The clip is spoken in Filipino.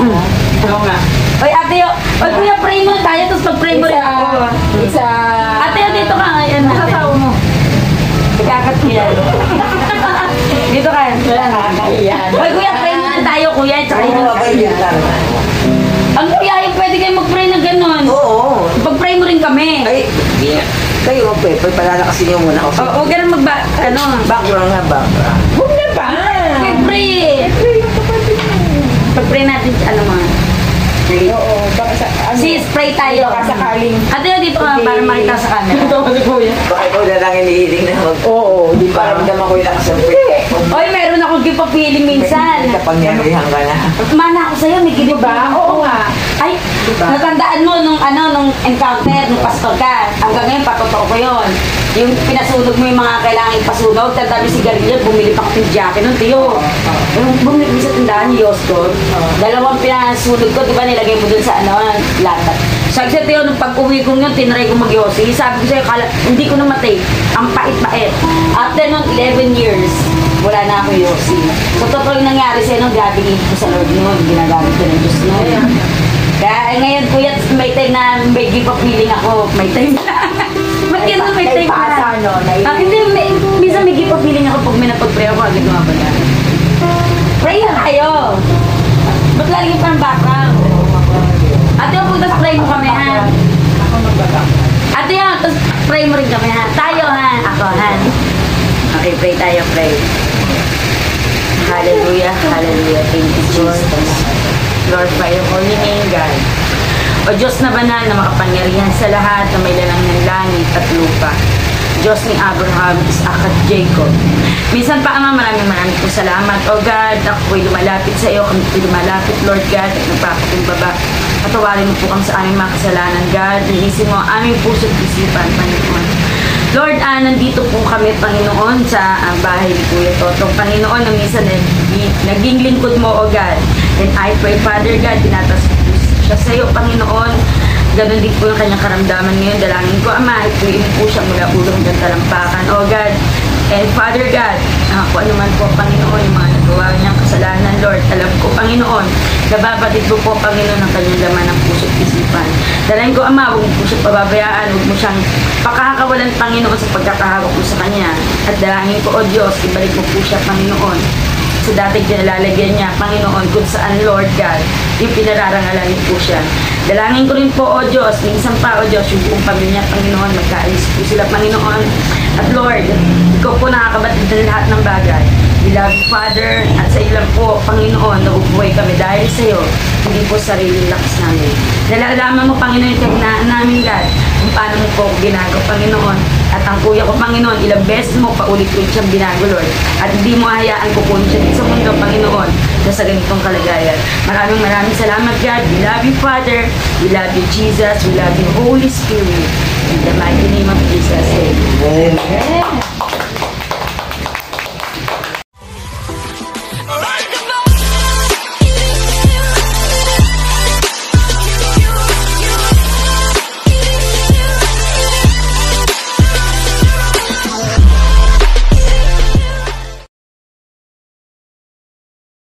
Oo nga. Oy, ate, yo. Oy, kuya, pray mo tayo, tapos mag-pray mo rin ako. Isa... Ate, yo, dito ka ngayon. Nakakaw mo. Ikakat ko yan. dito ka. Nakakahiyan. Oy, kuya, pray mo na tayo, kuya. Tsaka Oo, yun. lang. Ang kuya, yung pwede kayo mag-pray na gano'n. Oo. Pag-pray mo rin kami. Ay, kayo magpe, palalakasin niyo muna ako. O, huwag ka na magba... Ano? Background nga, background. Huwag na ba? Pag-pray eh. Ano mga. Oo, baka sa... Ano, Sis, pray tayo. Baka sakaling... Ate, yo, dito ka para makita sa camera. Ito si Kuya. Baka ikaw na lang inihiling na mag... Oo, di ba? Para magdama ko yung lakas ng Oy, meron akong healing minsan. Kapangyarihan ka na. Mana ako sa'yo, may gift Diba? Oo nga. Ay, Diba? natandaan mo nung ano, nung encounter, nung pastor ka. Hanggang ngayon, patotoo ko yun. Yung pinasunog mo yung mga kailangan ipasunog, tanda si Garillo, bumili pa ako ng jacket nun, tiyo. Yung bumili sa tindahan ni Yosco, dalawang pinasunog ko, di ba nilagay mo dun sa ano, latat. Sabi sa tiyo, nung pag-uwi ko yun, tinry ko mag-yosi. Sabi ko sa'yo, kala, hindi ko namatay. Ang pait-pait. After nung 11 years, wala na ako yosi. So, totoo yung nangyari sa'yo nung gabi ko sa Lord noon. Ginagamit ko ng Diyos noon. Kaya eh, ngayon, kuya, may time na may give up feeling ako. May time na. Ba't yan na may time na? no? Ah, hindi, may, minsan may give up feeling ako pag may napag-pray ako, agad gumabala. Pray na kayo. Ba't lagi parang background? Ate, huwag punta pray mo kami, ha? Ako. Ate, ha? Tapos pray mo rin kami, ha? Tayo, ha? Ako, ha? Okay, pray tayo, pray. Hallelujah, hallelujah. Thank you, Jesus. Glorify your holy name, God. O Diyos na banal na makapangyarihan sa lahat na may lalang ng langit at lupa. Diyos ni Abraham, Isaac at Jacob. Minsan pa, Ama, maraming maraming po salamat. O God, ako po'y lumalapit sa iyo. Kami po'y lumalapit, Lord God, at nagpapakumbaba. Patawarin mo po kami sa aming mga kasalanan, God. Linisin mo ang aming puso at isipan, Panginoon. Lord, ah, nandito po kami, Panginoon, sa ah, bahay ni Kuya Totong. Panginoon, na minsan naging, lingkod mo, O God. And I pray, Father God, tinatas siya sa iyo, Panginoon. Ganon din po yung kanyang karamdaman ngayon. Dalangin ko, Ama, ituin po siya mula ulo hanggang talampakan. O God, and Father God, uh, kung ano man po, Panginoon, yung mga nagawa niyang kasalanan, Lord, alam ko, Panginoon, nababatid mo po, Panginoon, ang kanyang laman ng puso at isipan. Dalangin ko, Ama, huwag mo siya pababayaan, huwag mo siyang pakakawalan, Panginoon, sa pagkakahawak mo sa kanya. At dalangin ko, O Diyos, ibalik mo po siya, Panginoon, sa dating pinalalagyan niya, Panginoon, kung saan, Lord God, yung pinararangalan po siya. Dalangin ko rin po, O Diyos, minsan pa, O Diyos, yung buong pamilya, Panginoon, magkaalis po sila, Panginoon. At Lord, ikaw po nakakabatid ng lahat ng bagay. Beloved Father, at sa ilang po, Panginoon, nabubuhay kami dahil sa iyo, hindi po sariling lakas namin. Nalalaman mo, Panginoon, yung kahinaan namin, God, kung paano mo po ginagawa, Panginoon. At ang kuya ko, Panginoon, ilang beses mo paulit-ulit siyang binago, Lord. At hindi mo hayaan ko kung siya sa mundo, Panginoon, na sa ganitong kalagayan. Maraming maraming salamat, God. We love you, Father. We love you, Jesus. We love you, Holy Spirit. In the mighty name of Jesus, Amen. Amen.